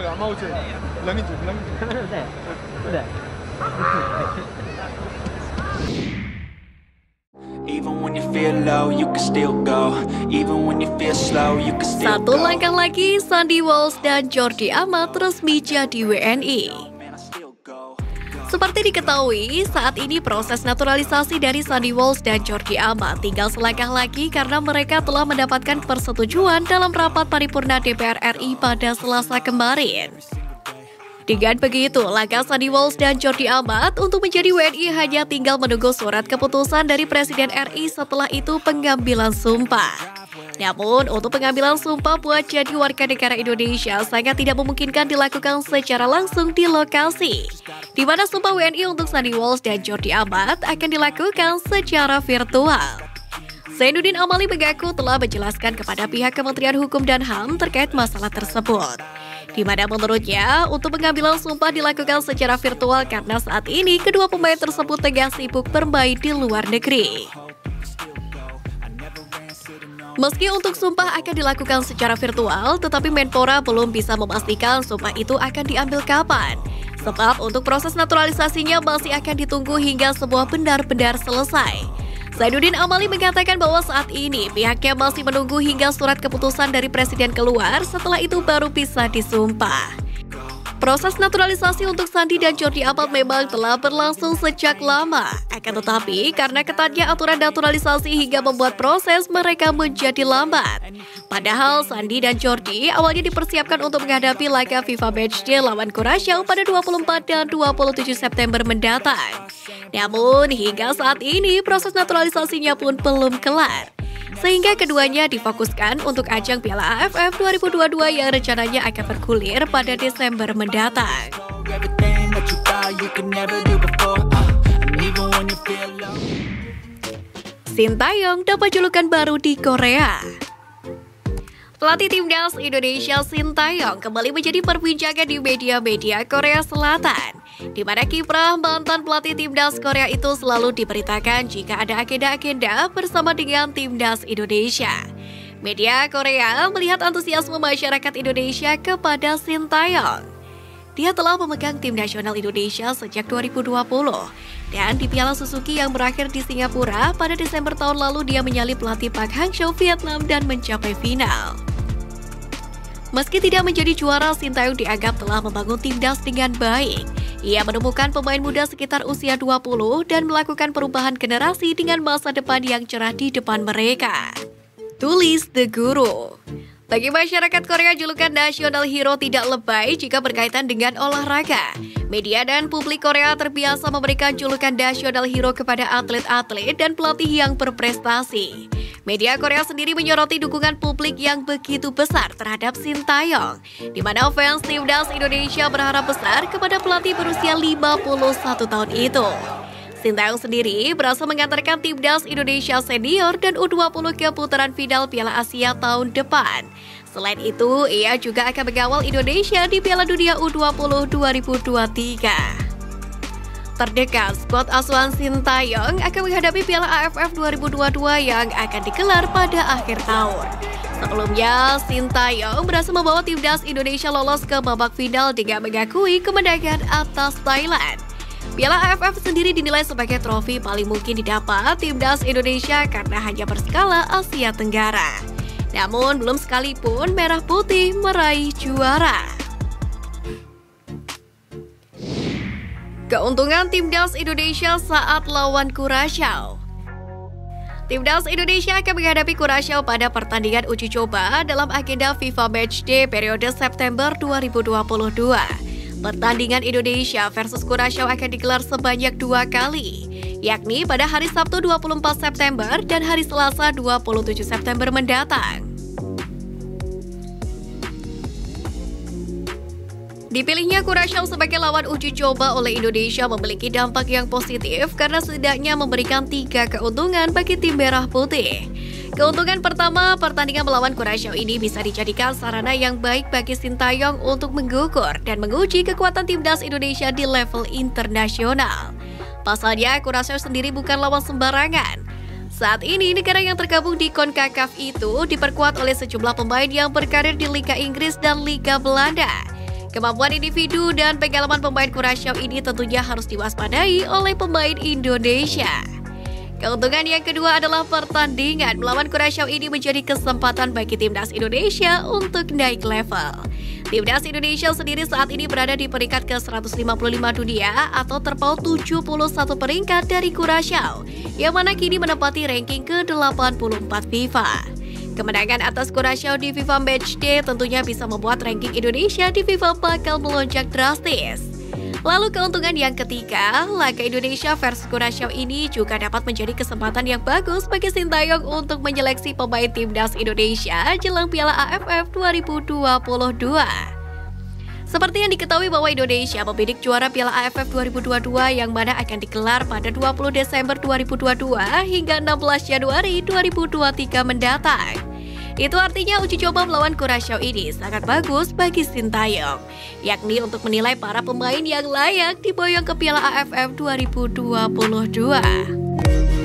Nggak mau sih. Bilangin cuy, bilangin cuy. Udah? Udah. Even when you feel low, you can still go. Even when you feel slow, you can still Satu langkah lagi, Sandy Walsh dan Jordi Amat resmi jadi WNI. Seperti diketahui, saat ini proses naturalisasi dari Sandy Walsh dan Jordi Amat tinggal selangkah lagi karena mereka telah mendapatkan persetujuan dalam rapat paripurna DPR RI pada Selasa kemarin. Dengan begitu, langkah Sandy Walsh dan Jordi Amat untuk menjadi WNI hanya tinggal menunggu surat keputusan dari Presiden RI setelah itu pengambilan sumpah. Namun, untuk pengambilan sumpah buat jadi warga negara Indonesia sangat tidak memungkinkan dilakukan secara langsung di lokasi, di mana sumpah WNI untuk Sandy Walsh dan Jordi Amat akan dilakukan secara virtual. Zainuddin Amali mengaku telah menjelaskan kepada pihak Kementerian Hukum dan HAM terkait masalah tersebut. Di mana menurutnya, untuk pengambilan sumpah dilakukan secara virtual karena saat ini kedua pemain tersebut tengah sibuk bermain di luar negeri. Meski untuk sumpah akan dilakukan secara virtual, tetapi Menpora belum bisa memastikan sumpah itu akan diambil kapan. Sebab untuk proses naturalisasinya masih akan ditunggu hingga sebuah benar-benar selesai. Zainuddin Amali mengatakan bahwa saat ini pihaknya masih menunggu hingga surat keputusan dari Presiden keluar, setelah itu baru bisa disumpah. Proses naturalisasi untuk Sandi dan Jordi Amat memang telah berlangsung sejak lama. Akan tetapi, karena ketatnya aturan naturalisasi hingga membuat proses mereka menjadi lambat. Padahal Sandi dan Jordi awalnya dipersiapkan untuk menghadapi laga FIFA Matchday lawan Kroasia pada 24 dan 27 September mendatang. Namun, hingga saat ini proses naturalisasinya pun belum kelar sehingga keduanya difokuskan untuk ajang Piala AFF 2022 yang rencananya akan bergulir pada Desember mendatang. Sintayong dapat julukan baru di Korea. Pelatih timnas Indonesia Sintayong kembali menjadi perbincangan di media-media Korea Selatan. Di mana kiprah mantan pelatih timnas Korea itu selalu diberitakan jika ada agenda-agenda bersama dengan timnas Indonesia. Media Korea melihat antusiasme masyarakat Indonesia kepada Sintayong. Dia telah memegang tim nasional Indonesia sejak 2020 dan di Piala Suzuki yang berakhir di Singapura pada Desember tahun lalu dia menyalip pelatih Park Hang-seo Vietnam dan mencapai final. Meski tidak menjadi juara, Sintayong dianggap telah membangun timnas dengan baik. Ia menemukan pemain muda sekitar usia 20 dan melakukan perubahan generasi dengan masa depan yang cerah di depan mereka. Tulis The Guru bagi masyarakat Korea, julukan nasional hero tidak lebay jika berkaitan dengan olahraga. Media dan publik Korea terbiasa memberikan julukan nasional hero kepada atlet-atlet dan pelatih yang berprestasi. Media Korea sendiri menyoroti dukungan publik yang begitu besar terhadap Sintayong, di mana fans timnas Indonesia berharap besar kepada pelatih berusia 51 tahun itu. Sintayong sendiri berhasil mengantarkan timnas Indonesia senior dan U20 ke putaran final Piala Asia tahun depan. Selain itu, ia juga akan mengawal Indonesia di Piala Dunia U20 2023. Terdekat, skuad asuhan Sintayong akan menghadapi Piala AFF 2022 yang akan digelar pada akhir tahun. Sebelumnya, Sintayong berhasil membawa timnas Indonesia lolos ke babak final dengan mengakui kemenangan atas Thailand. Piala AFF sendiri dinilai sebagai trofi paling mungkin didapat timnas Indonesia karena hanya berskala Asia Tenggara. Namun belum sekalipun merah putih meraih juara. Keuntungan timnas Indonesia saat lawan Kurasyao. Timnas Indonesia akan menghadapi Kurasyao pada pertandingan uji coba dalam agenda FIFA Matchday periode September 2022. Pertandingan Indonesia versus Kurasyao akan digelar sebanyak dua kali, yakni pada hari Sabtu 24 September dan hari Selasa 27 September mendatang. Dipilihnya Kurasyao sebagai lawan uji coba oleh Indonesia memiliki dampak yang positif karena setidaknya memberikan tiga keuntungan bagi tim merah putih. Keuntungan pertama, pertandingan melawan Kurasyao ini bisa dijadikan sarana yang baik bagi Sintayong untuk menggugur dan menguji kekuatan timnas Indonesia di level internasional. Pasalnya, Kurasyao sendiri bukan lawan sembarangan. Saat ini, negara yang tergabung di CONCACAF itu diperkuat oleh sejumlah pemain yang berkarir di Liga Inggris dan Liga Belanda. Kemampuan individu dan pengalaman pemain Kurasyao ini tentunya harus diwaspadai oleh pemain Indonesia. Keuntungan yang kedua adalah pertandingan melawan Kurasyao ini menjadi kesempatan bagi timnas Indonesia untuk naik level. Timnas Indonesia sendiri saat ini berada di peringkat ke-155 dunia atau terpaut 71 peringkat dari Kurasyao, yang mana kini menempati ranking ke-84 FIFA. Kemenangan atas Kurasyao di FIFA Matchday tentunya bisa membuat ranking Indonesia di FIFA bakal melonjak drastis. Lalu keuntungan yang ketiga, laga Indonesia versus Kurasyao ini juga dapat menjadi kesempatan yang bagus bagi Sintayong untuk menyeleksi pemain timnas Indonesia jelang Piala AFF 2022. Seperti yang diketahui bahwa Indonesia membidik juara Piala AFF 2022 yang mana akan digelar pada 20 Desember 2022 hingga 16 Januari 2023 mendatang. Itu artinya uji coba melawan Kurasyao ini sangat bagus bagi Sintayong, yakni untuk menilai para pemain yang layak diboyong ke Piala AFF 2022.